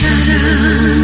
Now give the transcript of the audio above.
true